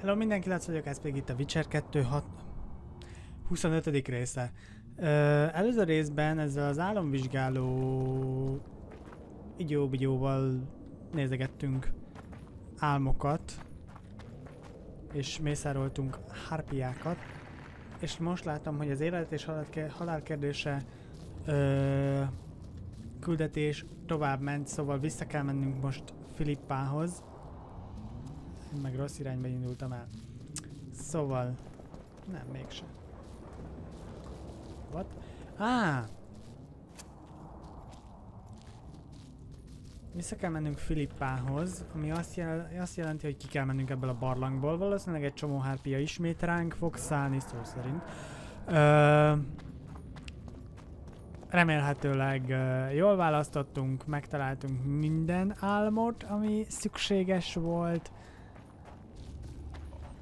Hello, mindenki látsz vagyok, ez pedig itt a Witcher 2 hat... 25. része. Ö, előző részben ezzel az álomvizsgáló igyóbigyóval nézegettünk álmokat, és mészároltunk harpiákat, és most láttam, hogy az élet és halál kérdése ö, küldetés tovább ment, szóval vissza kell mennünk most Filippához. Meg rossz irányba indultam el. Szóval... Nem, mégsem. What? Ah! Vissza kell mennünk Filippához, ami azt, jel azt jelenti, hogy ki kell mennünk ebből a barlangból. Valószínűleg egy csomó hárpia ismét ránk fog szállni, szó szerint. Ö, remélhetőleg uh, jól választottunk, megtaláltunk minden álmot, ami szükséges volt.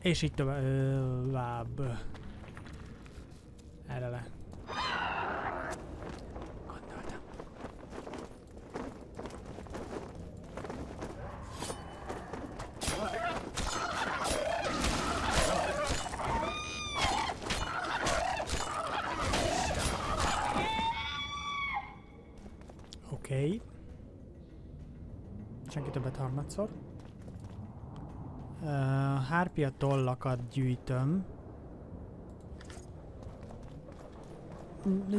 És így tovább. Erre le. Gondoltam. Oké. Okay. Senki többet harmadszor. Uh, hárpia tollakat gyűjtöm.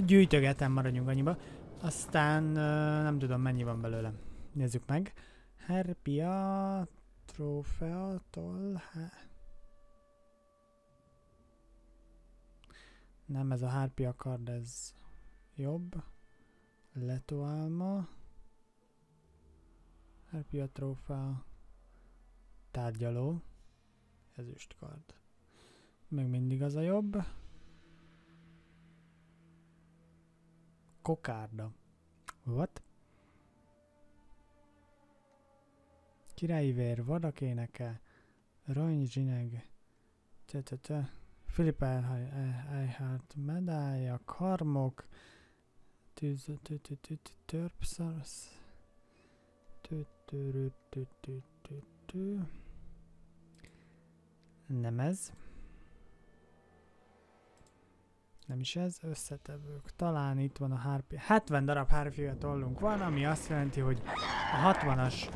Gyűjtögetem, maradjunk annyiba. Aztán nem tudom mennyi van belőle. Nézzük meg. Harpia, trófea, toll. Nem ez a hárpia kard, ez jobb. Letoálma. Harpia trófea tárgyaló, ezüstkard. Még mindig az a jobb. Kokárda. What? Királyi vér, vadak éneke, Rony zsineg, te Filip Eilhart medálja, karmok, tűz, törpszarsz, nem ez. Nem is ez, összetevők. Talán itt van a hárpi. 70 darab hárpia tollunk van, ami azt jelenti, hogy a 60-as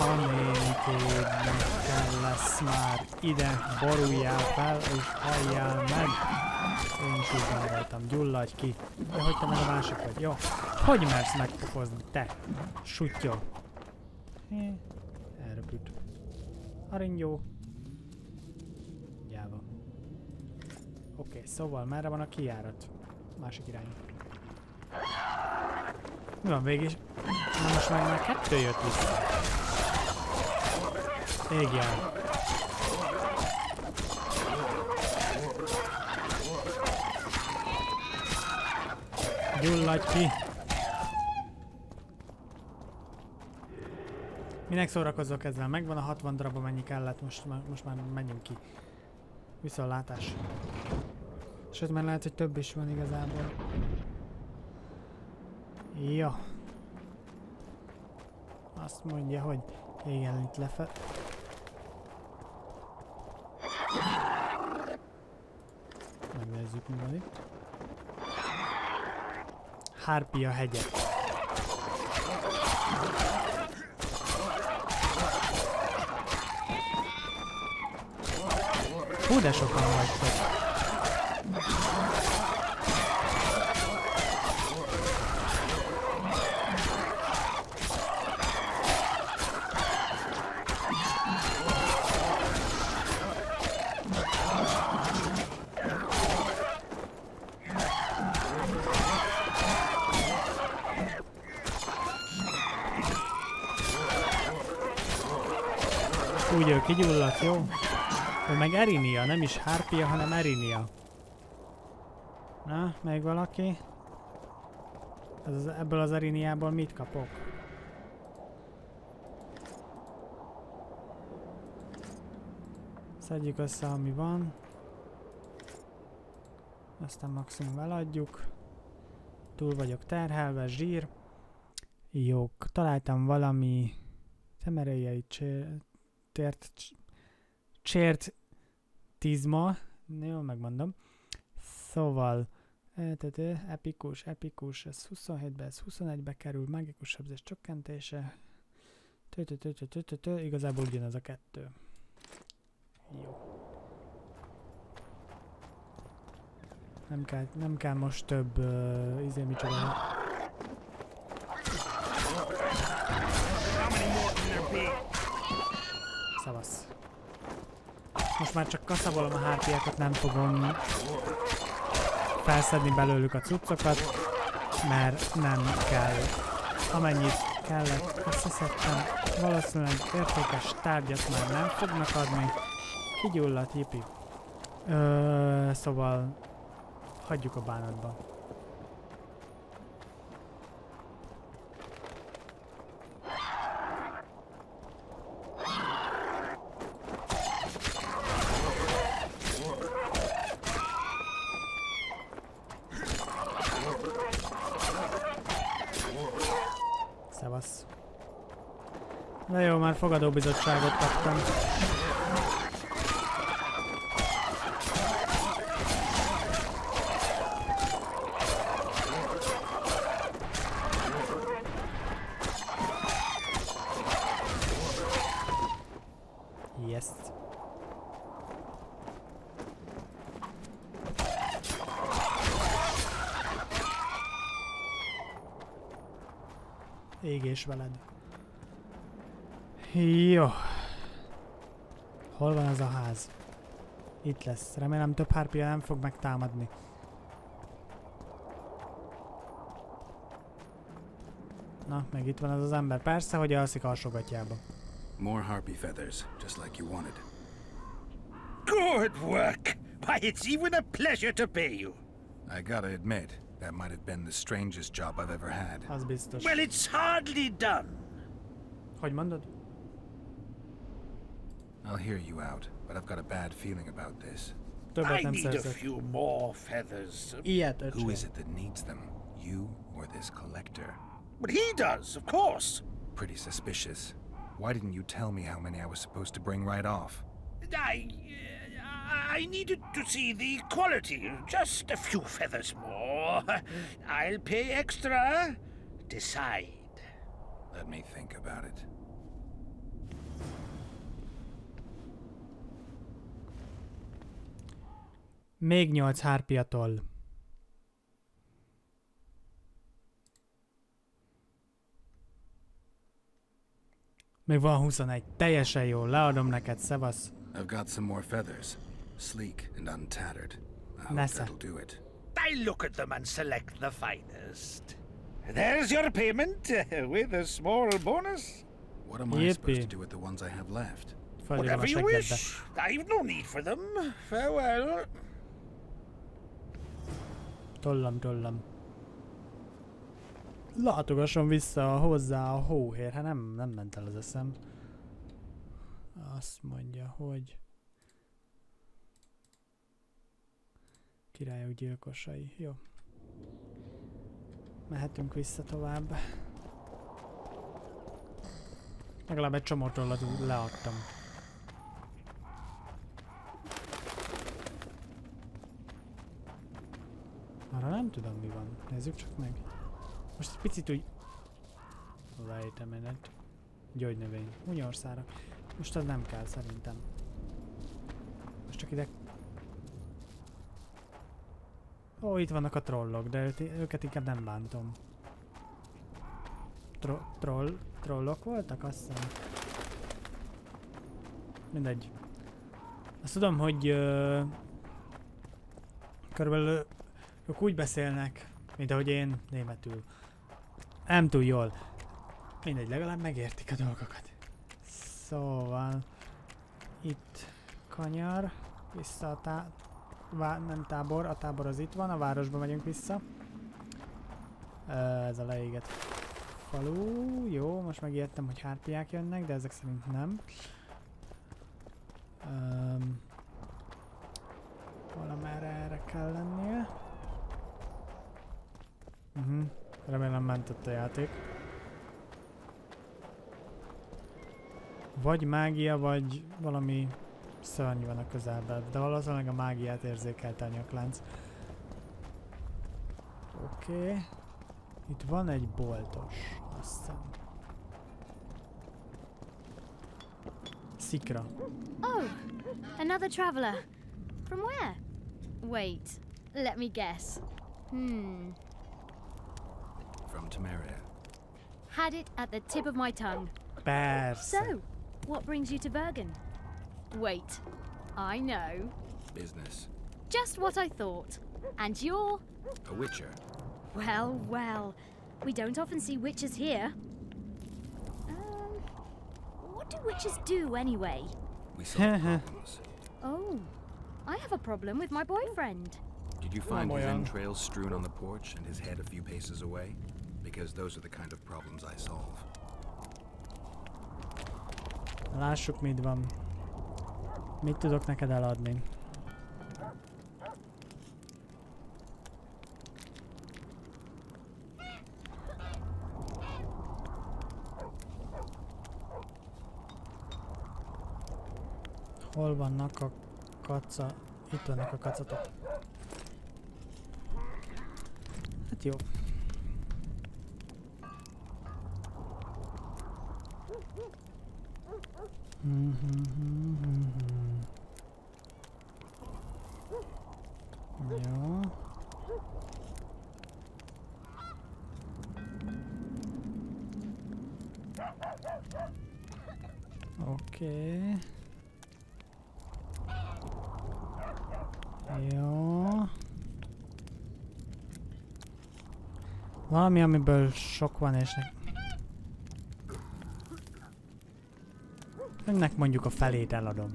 Anétédnek kell lesz már ide, boruljál fel és halljál meg. Én is úgy voltam, gyulladj ki. De hogy te meg a másik vagy, jó? Hogy mersz megpofozni, te? Sutyó. Elröpült. Aringyó. Oké, okay, szóval merre van a kijárat? Másik irány. Mi van végig? Na most már, már kettő jött vissza. Égjel. Gyulladj ki! Minek szórakozok ezzel? Megvan a 60 darab, amennyi kellett, most, most már menjünk ki. Viszontlátás. Sőt, már lehet, hogy több is van igazából. Ja. Azt mondja, hogy igen, itt lefe... Megnézzük, mi van itt. Harpia hegye. Hú, de sokan vagytok. Úgy ő kigyulladt, jó? Ő meg Erinia, nem is Harpia, hanem Erinia. Na, még valaki? Ez az, ebből az Eriniából mit kapok? Szedjük össze, ami van. Aztán maximum eladjuk. Túl vagyok terhelve, zsír. Jó, találtam valami temerőjei tért Csért Tizma, jó, megmondom. Szóval, epikus, epikus, ez 27-be, ez 21-be kerül, mágikus sebzés csökkentése, tö, tö, tö, tö, tö, tö, tö, igazából ugyanaz a kettő. Jó. Nem kell, nem kell most több uh, izé micsoda. Most már csak kaszabolom a hárpiákat, nem fogom felszedni belőlük a cuccokat, mert nem kell. Amennyit kellett, összeszedtem. Valószínűleg értékes tárgyat már nem fognak adni. Kigyulladt, jipi. Szóval hagyjuk a bánatba. Na jó, már fogadóbizottságot kaptam. Yes. Égés veled. Jó. Hol van ez a ház? Itt lesz. Remélem több hárpia nem fog megtámadni. Na, meg itt van ez az ember. Persze, hogy alszik alsogatjába. More harpy feathers, just like you wanted. Good work! Why, it's even a pleasure to pay you. I gotta admit, that might have been the strangest job I've ever had. Az biztos. Well, it's hardly done. Hogy mondod? I'll hear you out, but I've got a bad feeling about this. I need a szerzek. few more feathers. Ilyet, Who öcsém. is it that needs them? You or this collector? But he does, of course. Pretty suspicious. Why didn't you tell me how many I was supposed to bring right off? I. uh, I needed to see the quality. Just a few feathers more. I'll pay extra. Decide. Let me think about it. Még 8 hárpiatól. Még van 21. Teljesen jó. Leadom neked, szevasz. I've got some more feathers. Sleek and untattered. I hope Nessa. that'll do it. I look at them and select the finest. There's your payment, with a small bonus. What am I supposed to do with the ones I have left? Whatever you wish. I've no need for them. Farewell. Tollam, tollam. Látogasson vissza hozzá a hóhér. Hát nem, nem ment el az eszem. Azt mondja, hogy... Királyok gyilkosai. Jó. Mehetünk vissza tovább. Legalább egy csomó tollat leadtam. Arra nem tudom mi van. Nézzük csak meg. Most egy picit úgy... Wait a minute. Gyógynövény. Hunyorszára. Most az nem kell szerintem. Most csak ide... Ó, itt vannak a trollok, de őt, őket inkább nem bántom. Tro troll... Trollok voltak? Azt hiszem. Mindegy. Azt tudom, hogy... Ö, körülbelül ők úgy beszélnek, mint ahogy én németül. Nem túl jól. Mindegy, legalább megértik a dolgokat. Szóval... Itt kanyar, vissza a tá... Vá- nem tábor, a tábor az itt van, a városba megyünk vissza. Ez a leégett falu. Jó, most megijedtem, hogy hárpiák jönnek, de ezek szerint nem. Um, valamerre erre kell lennie. Uh-huh. Remélem mentett a játék. Vagy mágia, vagy valami Szörny van a közelben, de valószínűleg a mágiát érzékelte a nyaklánc. Oké. Okay. Itt van egy boltos, azt hiszem. Szikra. Oh, another traveller. From where? Wait, let me guess. Hmm, From Temeria. had it at the tip of my tongue. Persze. So, what brings you to Bergen? Wait, I know. Business. Just what I thought. And you're. A witcher. Well, well. We don't often see witches here. Um, what do witches do anyway? We solve problems. Oh, I have a problem with my boyfriend. Did you find his entrails strewn on the porch and his head a few paces away? Because those are the kind of problems I solve. Lássuk, mit van. Mit tudok neked eladni? Hol vannak a kaca... Itt vannak a kacatok. Hát jó. Jó. Oké. Jó. Valami, amiből sok van, és Ennek mondjuk a felét eladom.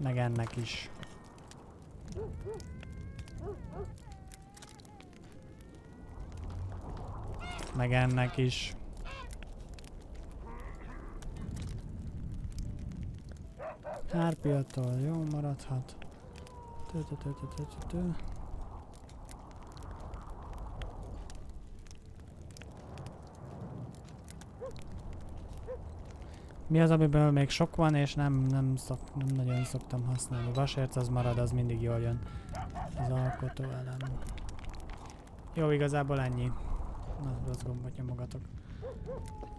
Meg ennek is. Meg ennek is. Hárpiattól jó maradhat. Tö, tö, tö, tö, tö, tö, Mi az, amiből még sok van, és nem, nem, szok, nem nagyon szoktam használni. Vasérc az marad, az mindig jól jön. Az alkotó elem. Jó, igazából ennyi. Na, rossz gombot nyomogatok.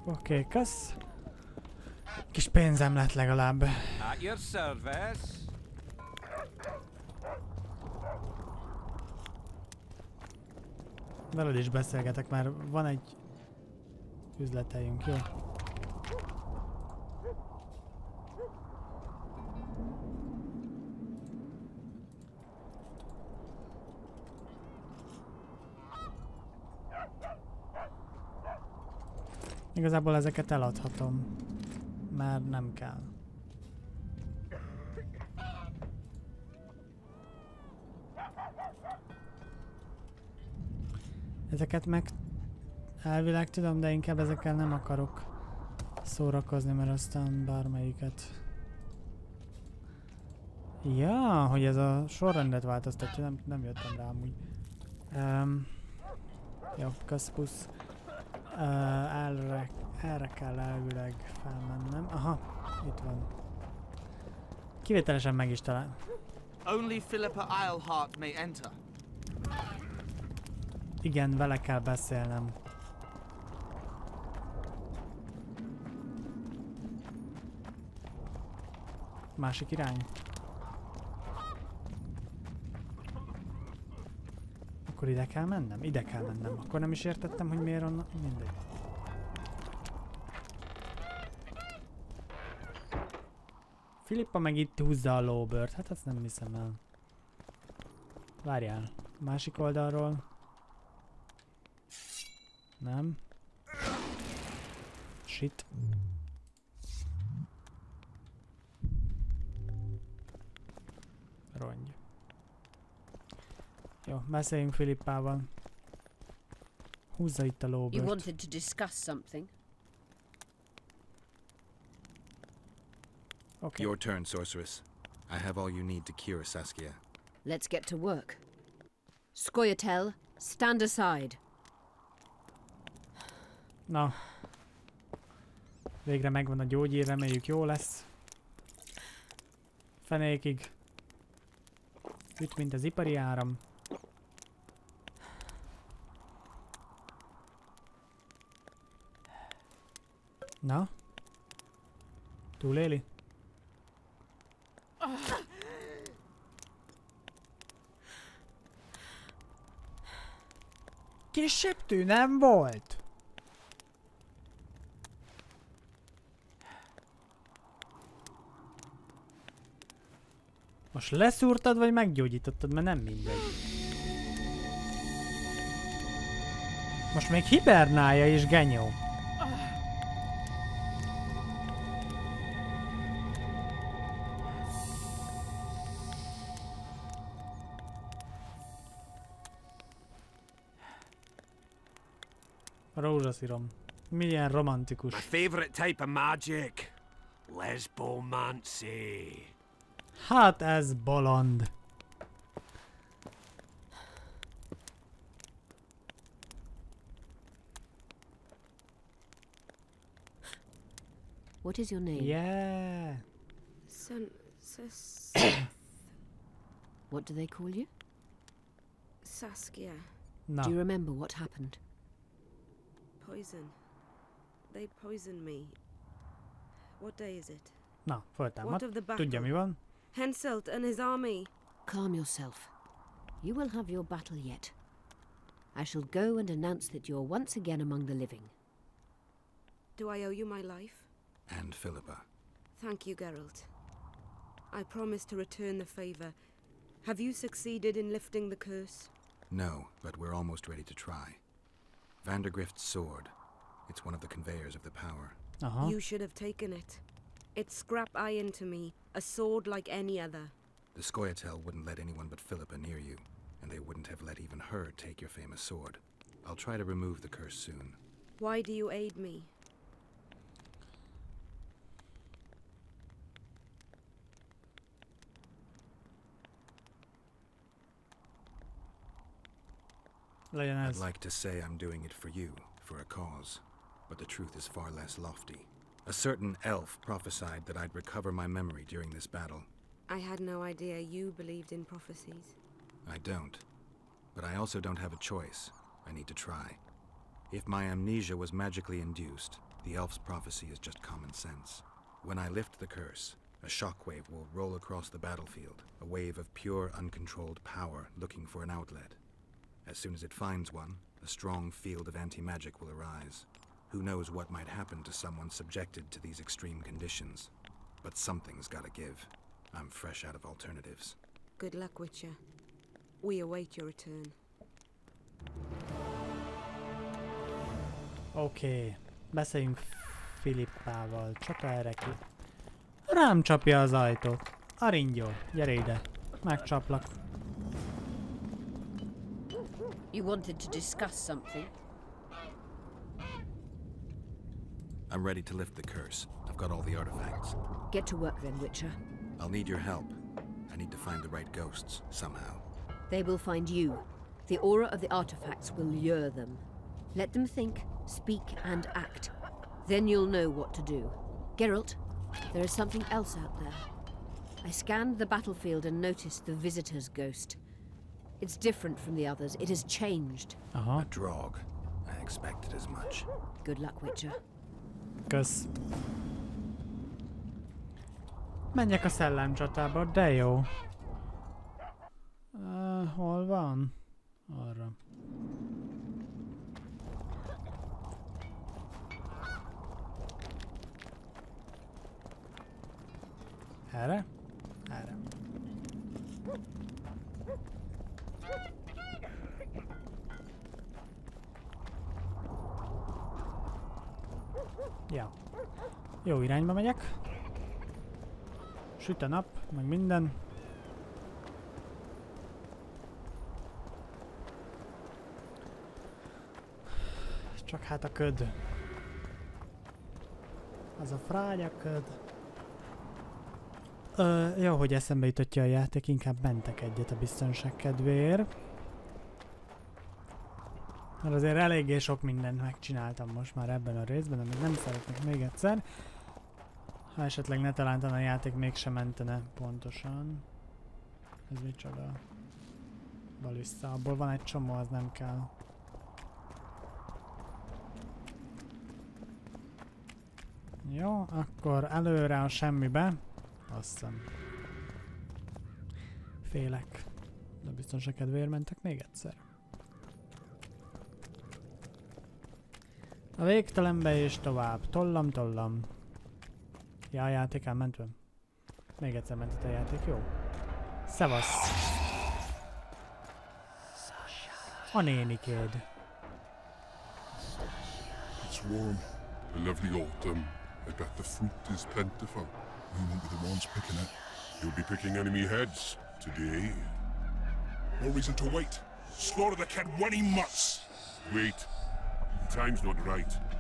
Oké, okay, kösz. Kis pénzem lett legalább. At your service. Veled is beszélgetek, már van egy üzleteljünk, jó? Igazából ezeket eladhatom, mert nem kell. Ezeket meg elvileg tudom, de inkább ezekkel nem akarok szórakozni, mert aztán bármelyiket. Ja, hogy ez a sorrendet változtatja, nem, nem jöttem rá amúgy. Um, jó, közpusz. Uh, erre, erre kell elvileg felmennem. Aha, itt van. Kivételesen meg is talál. Only Philippa Eilhart may enter. Igen, vele kell beszélnem. Másik irány. Akkor ide kell mennem? Ide kell mennem. Akkor nem is értettem, hogy miért onnan... Mindegy. Filippa meg itt húzza a lóbört. Hát ezt nem hiszem el. Várjál. Másik oldalról. Nem. Shit. Jó, beszéljünk Filippával. Húzza itt a You lóbört. wanted to discuss something? Okay. Your turn, sorceress. I have all you need to cure Saskia. Let's get to work. Scoia'tael, stand aside. Na, Végre megvan a gyógyír, reméljük jó lesz. Fenékig. Üt, mint az ipari áram. Na? Túléli? Kisebb tű nem volt? Most leszúrtad, vagy meggyógyítottad, mert nem mindegy. Most még hibernálja is genyó. Rózsaszírom. Milyen romantikus. My favorite type of magic. Lesbomancy. Hát ez bolond. What is your name? Yeah. Sen... What do they call you? Saskia. Na, Do you remember what happened? Poison. They poisoned me. What day is it? na, What föltámad. of the battle? Tudja mi van? Henselt and his army. Calm yourself. You will have your battle yet. I shall go and announce that you're once again among the living. Do I owe you my life? And Philippa. Thank you, Geralt. I promise to return the favor. Have you succeeded in lifting the curse? No, but we're almost ready to try. Vandergrift's sword. It's one of the conveyors of the power. Aha. You should have taken it. It's scrap iron to me, a sword like any other. The Scoia'tael wouldn't let anyone but Philippa near you, and they wouldn't have let even her take your famous sword. I'll try to remove the curse soon. Why do you aid me? I'd like to say I'm doing it for you, for a cause, but the truth is far less lofty. A certain elf prophesied that I'd recover my memory during this battle. I had no idea you believed in prophecies. I don't. But I also don't have a choice. I need to try. If my amnesia was magically induced, the elf's prophecy is just common sense. When I lift the curse, a shockwave will roll across the battlefield, a wave of pure, uncontrolled power looking for an outlet. As soon as it finds one, a strong field of anti-magic will arise. Who knows what might happen to someone subjected to these extreme conditions. But something's gotta give. I'm fresh out of alternatives. Good luck, Witcher. We await your return. Oké. Okay. Beszéljünk Filippával. Csata erre ki. Rám csapja az ajtót. Aringyó, gyere ide. Megcsaplak. You wanted to discuss something? I'm ready to lift the curse. I've got all the artifacts. Get to work then, Witcher. I'll need your help. I need to find the right ghosts, somehow. They will find you. The aura of the artifacts will lure them. Let them think, speak, and act. Then you'll know what to do. Geralt, there is something else out there. I scanned the battlefield and noticed the Visitor's Ghost. It's different from the others. It has changed. Aha, A drog. I expected as much. Good luck, Witcher. kösz. Menjek a szellemcsatába, de jó. Uh, hol van? Arra. Erre? Erre. Jó irányba megyek. Süt a nap, meg minden. Csak hát a köd. Az a frágya köd. Ö, jó, hogy eszembe jutottja a játék, inkább mentek egyet a biztonság kedvéért. Mert azért eléggé sok mindent megcsináltam most már ebben a részben, amit nem szeretnék még egyszer. Ha esetleg ne találtan a játék mégsem mentene pontosan. Ez micsoda? Balissa, abból van egy csomó, az nem kell. Jó, akkor előre a semmibe. Azt hiszem. Félek. De biztos a kedvéért mentek még egyszer. A végtelenbe és tovább. Tollam, tollam. Ja, a játék elmentve. Még egyszer ment a játék, jó. Szevasz. A nénikéd. It's warm. A lovely autumn. I bet the fruit is plentiful. We won't be the ones picking it. You'll be picking enemy heads today. No reason to wait. Slaughter the cat when he mutts! Wait. Time's not right.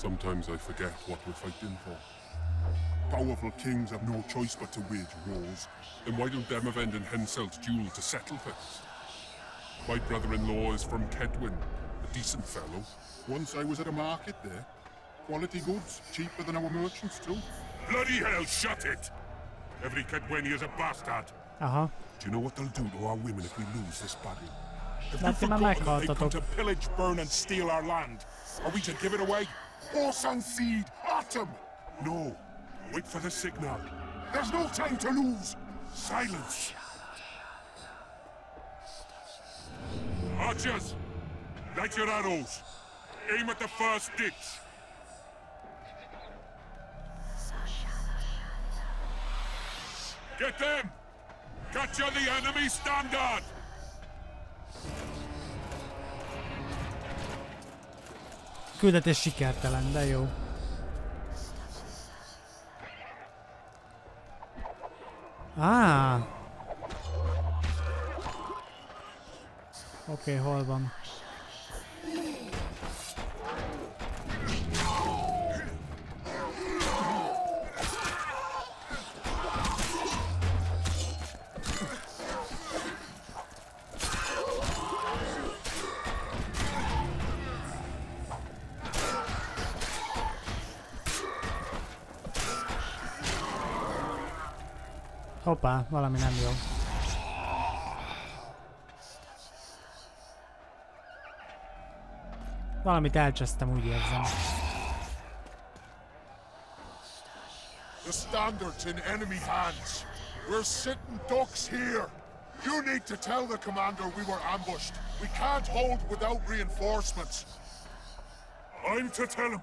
Sometimes I forget what we're fighting for. Powerful kings have no choice but to wage wars. Then why don't Demavend and Henselt's duel to settle things? My brother-in-law is from Kedwin, a decent fellow. Once I was at a market there. Quality goods, cheaper than our merchants too. Bloody hell, shut it! Every Kedweni is a bastard. Uh-huh. Do you know what they'll do to our women if we lose this battle? De you forgotten that they come to pillage, burn and steal our land? Are we to give it away? Horse and seed, autumn! No. Wait for the signal. There's no time to lose! Silence! Archers! Light your arrows! Aim at the first ditch! Get them! Capture the enemy standard! Küldetés sikertelen, de jó. Á. Oké, okay, hol van? Hoppá, valami nem jó. Valamit elcsesztem, úgy érzem. The standard's in enemy hands. We're sitting ducks here. You need to tell the commander we were ambushed. We can't hold without reinforcements. I'm to tell him.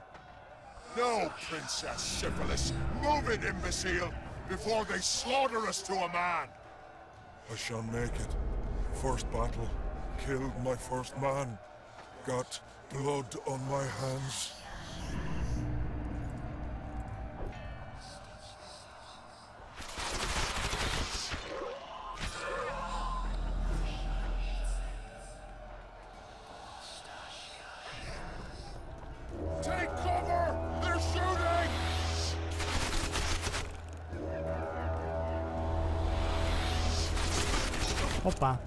No, Princess Syphilis. Move it, imbecile, before they slaughter us to a man. I shall make it. First battle. Killed my first man. Got blood on my hands. Opa.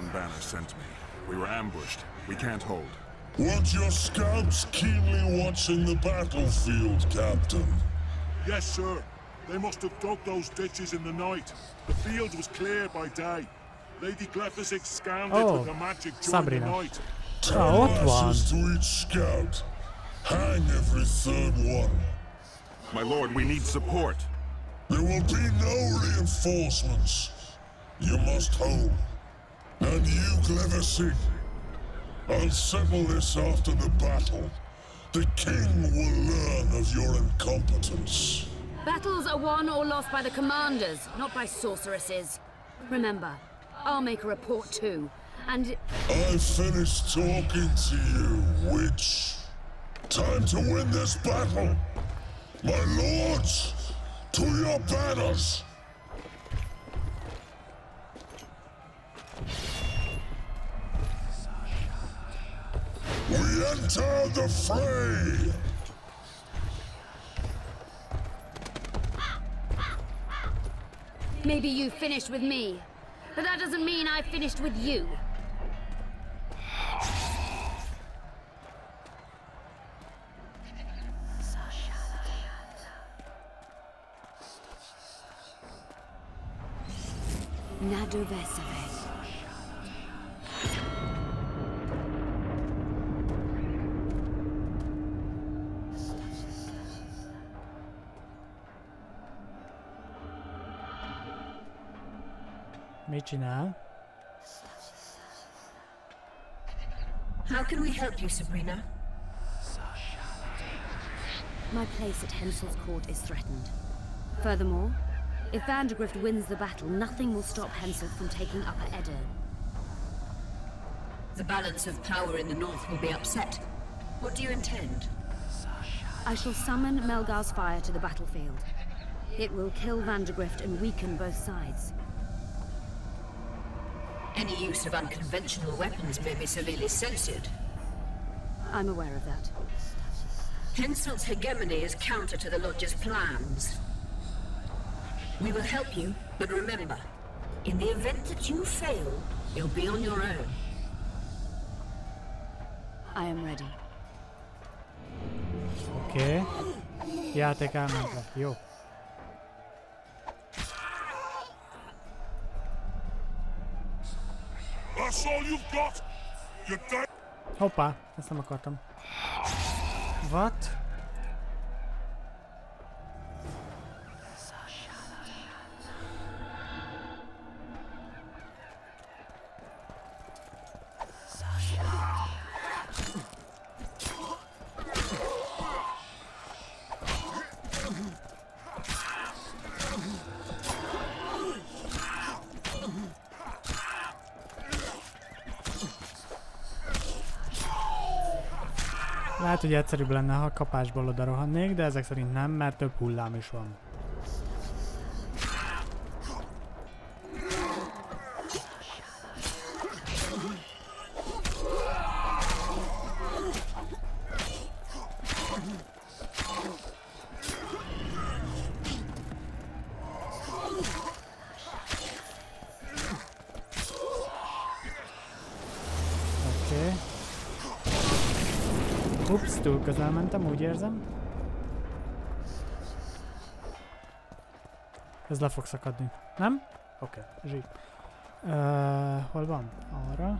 Leader of the Dunbanner sent me. We were ambushed. We can't hold. Weren't your scouts keenly watching the battlefield, Captain? Yes, sir. They must have dug those ditches in the night. The field was clear by day. Lady Glephisic scanned Oh, it with her magic during Sabrina. the night. Ah, ott van. Ashes to each scout. Hang every third one. My lord, we need support. There will be no reinforcements. You must hold. And you, Gleverson. I'll settle this after the battle. The king will learn of your incompetence. Battles are won or lost by the commanders, not by sorceresses. Remember, I'll make a report too. And I've finished talking to you, witch. Time to win this battle. My lords, to your banners! We enter the fray! maybe you finished with me. But that doesn't mean I finished with you. Nadovesave. Mit csinál? How can we help you, Sabrina? My place at Hensel's court is threatened. Furthermore, if Vandergrift wins the battle, nothing will stop Hensel from taking Upper Edo. The balance of power in the north will be upset. What do you intend? I shall summon Melgar's fire to the battlefield. It will kill Vandergrift and weaken both sides. Any use of unconventional weapons may be severely censored. I'm aware of that. Hensel's hegemony is counter to the Lodge's plans. We will help you, but remember, in the event that you fail, you'll be on your own. I am ready. Oké. Okay. Játék elmentve. Jó. That's Hoppá, ezt nem akartam. What? Hogy egyszerűbb lenne, ha kapásból oda rohannék, de ezek szerint nem, mert több hullám is van. Túl közel mentem, úgy érzem. Ez le fog szakadni. Nem? Oké, okay, zsír. Uh, hol van? Arra.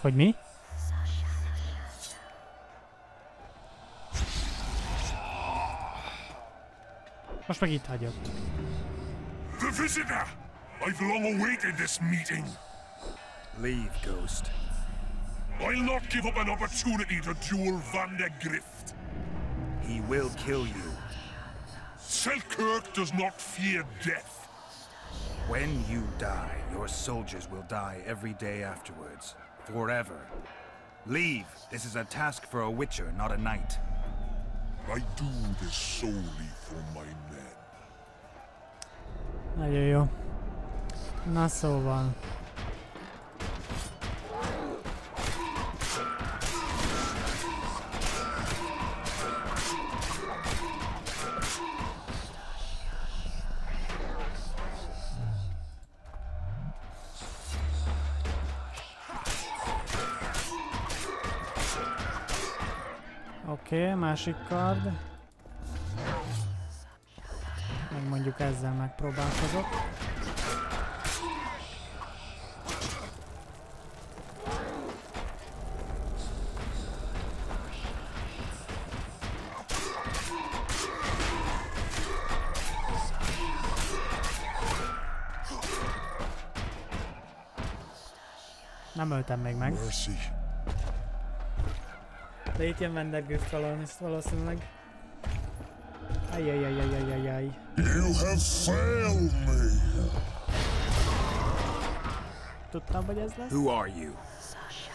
Hogy mi? Most meg itt hagyott. The visitor! I've long awaited this meeting. Leave, Ghost. I'll not give up an opportunity to duel Van der Grift. He will kill you. Selkirk does not fear death. When you die, your soldiers will die every day afterwards. Forever. Leave. This is a task for a witcher, not a knight. I do this solely for my men. Nagyon jó. Oké, okay, másik kard. Meg mondjuk ezzel megpróbálkozok. Nem öltem még meg. Mercy. De itt jön Vandergrift valószínűleg. Ajajajajajajaj. You have failed me. Tudtam, hogy ez lesz. Who are you?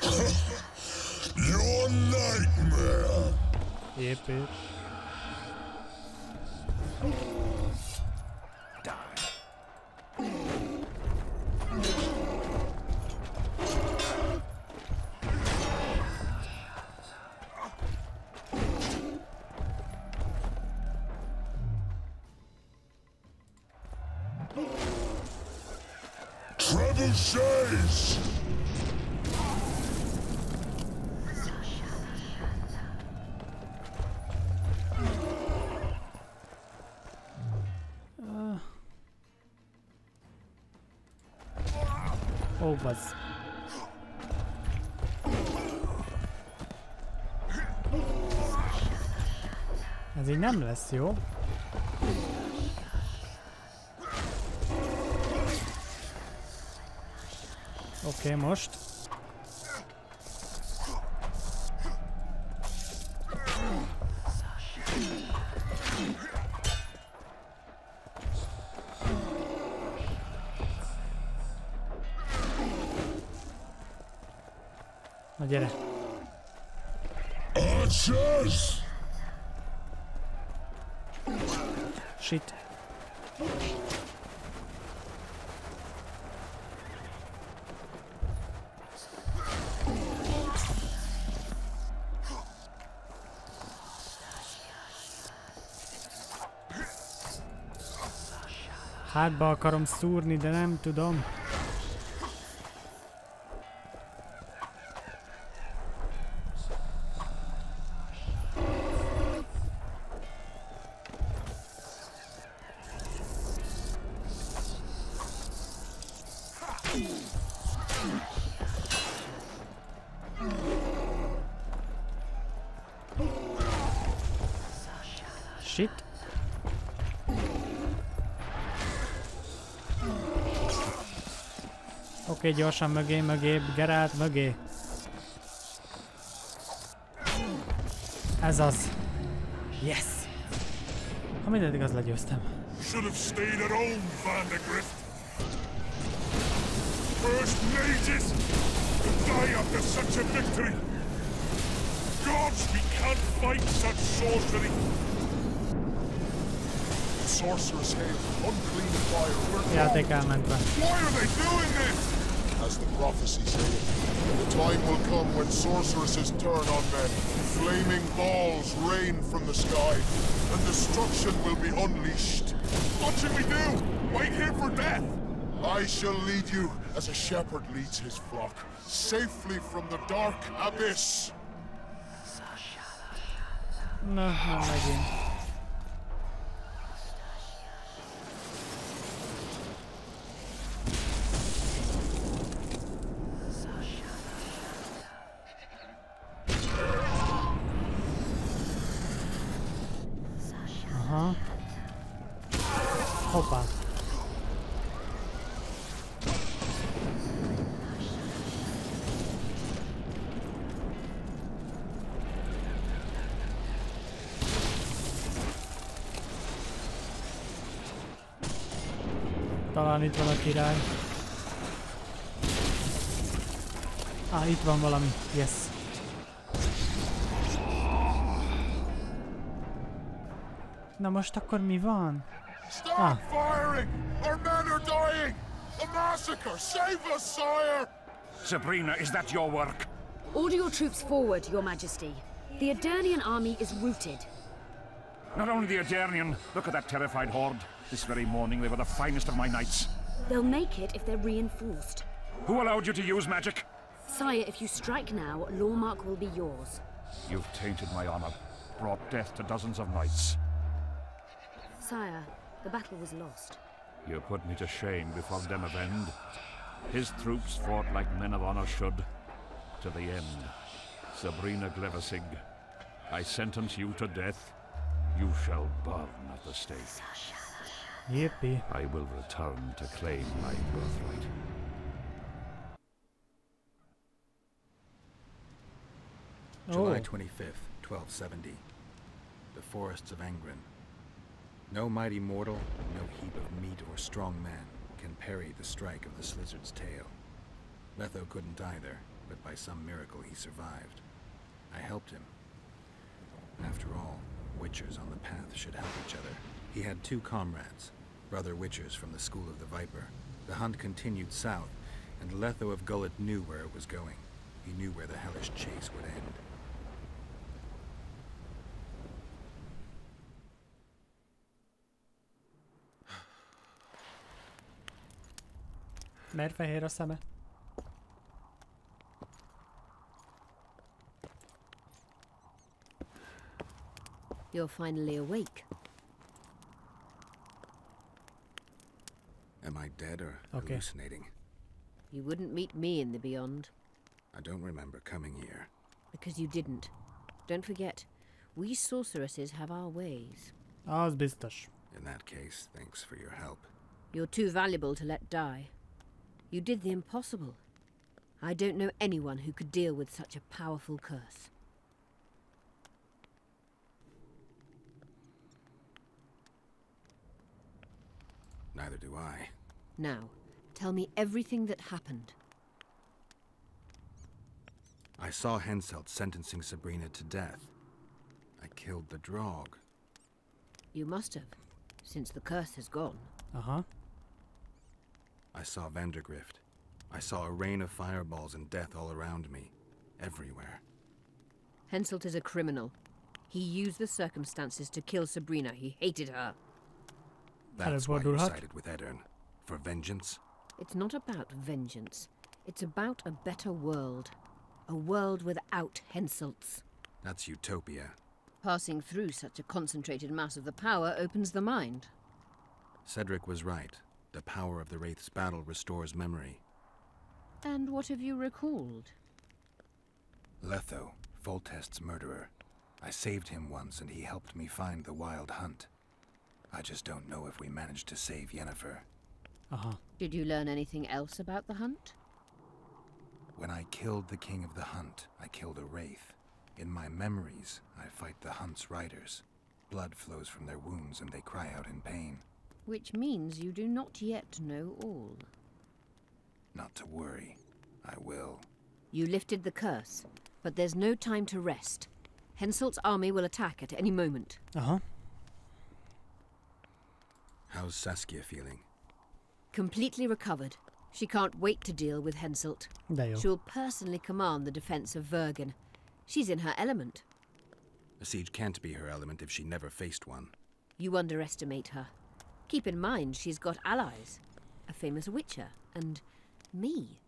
Your nightmare. Épp, épp. Trebuchets! Ó, bazd. Ez így nem lesz jó. Oké, okay, most. Hátba akarom szúrni, de nem tudom. Okay, gyorsan mögé, mögé, Gerált, mögé. Ez az. Yes! Ha mindeddig az legyőztem. Should have stayed at home, Vandergrift. First mages die after such a victory. Gods, we can't fight such sorcery. Sorceress hail, unclean fire, we're Játék elmentve. Why are they doing this? As the prophecy saith, the time will come when sorceresses turn on men. Flaming balls rain from the sky, and destruction will be unleashed. What should we do? Wait here for death? I shall lead you as a shepherd leads his flock, safely from the dark abyss. Na, nem megint. Talán itt van a király. Á, itt van valami. Yes. Na most akkor mi van? Stop Ah. firing! Our men are dying! A massacre! Save us, sire! Sabrina, is that your work? Order your troops forward, Your Majesty. The Adernian army is routed. Not only the Adernian, look at that terrified horde. This very morning they were the finest of my knights. They'll make it if they're reinforced. Who allowed you to use magic? Sire, if you strike now, Lawmark will be yours. You've tainted my honor, brought death to dozens of knights. Sire, the battle was lost. You put me to shame before Demavend. His troops fought like men of honor should, to the end. Sabrina Gleversig, I sentence you to death. You shall burn at the stake. Yippee. I will return to claim my birthright. Oh. July Oh. 25th, 1270. The forests of Angren. No mighty mortal, no heap of meat or strong man can parry the strike of the Slizzard's tail. Letho couldn't either, but by some miracle he survived. I helped him. After all, witchers on the path should help each other. He had two comrades, brother witchers from the School of the Viper. The hunt continued south, and Letho of Gullet knew where it was going. He knew where the hellish chase would end. Szeme? You're finally awake. Am I dead or Okay. hallucinating? You wouldn't meet me in the beyond, I don't remember coming here. because you didn't. Don't forget, we sorceresses have our ways. Az biztos. In that case, thanks for your help. You're too valuable to let die. You did the impossible. I don't know anyone who could deal with such a powerful curse. Neither do I. Now, tell me everything that happened. I saw Henselt sentencing Sabrina to death. I killed the Drog. You must have, since the curse has gone. Uh-huh. I saw Vandergrift. I saw a rain of fireballs and death all around me. Everywhere. Henselt is a criminal. He used the circumstances to kill Sabrina. He hated her. That's why you Előfordulhat. sided with Edern. For vengeance? It's not about vengeance. It's about a better world. A world without Henselts. That's utopia. Passing through such a concentrated mass of the power opens the mind. Cedric was right. The power of the Wraith's battle restores memory. And what have you recalled? Letho, Foltest's murderer. I saved him once and he helped me find the Wild Hunt. I just don't know if we managed to save Yennefer. Uh-huh. Did you learn anything else about the hunt? When I killed the King of the Hunt, I killed a Wraith. In my memories, I fight the Hunt's riders. Blood flows from their wounds and they cry out in pain. Which means you do not yet know all. Not to worry. I will. You lifted the curse, but there's no time to rest. Henselt's army will attack at any moment. Aha. How's Saskia feeling? Completely recovered. She can't wait to deal with Henselt. De jó. She'll personally command the defense of Vergen. She's in her element. A siege can't be her element if she never faced one. You underestimate her. Keep in mind she's got allies. A famous witcher, and me.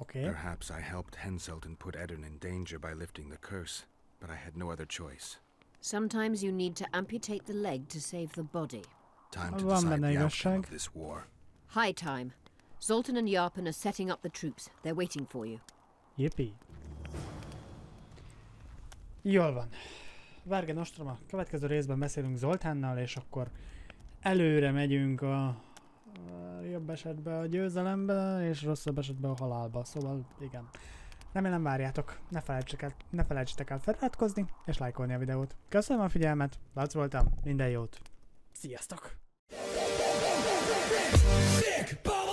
Okay. Perhaps I helped Henselt and put Edern in danger by lifting the curse, but I had no other choice. Sometimes you need to amputate the leg to save the body. Time to Van decide the outcome of this war. High time. Zoltan and Yarpen are setting up the troops. They're waiting for you. Yippee. Jól van. Várge Nostrom, a következő részben beszélünk Zoltánnal, és akkor előre megyünk a, a jobb esetben a győzelembe, és rosszabb esetben a halálba. Szóval igen. Remélem várjátok, ne felejtsetek el, ne felejtsetek el feliratkozni és lájkolni a videót. Köszönöm a figyelmet, Lac voltam, minden jót! Sziasztok! Sick bubblegum!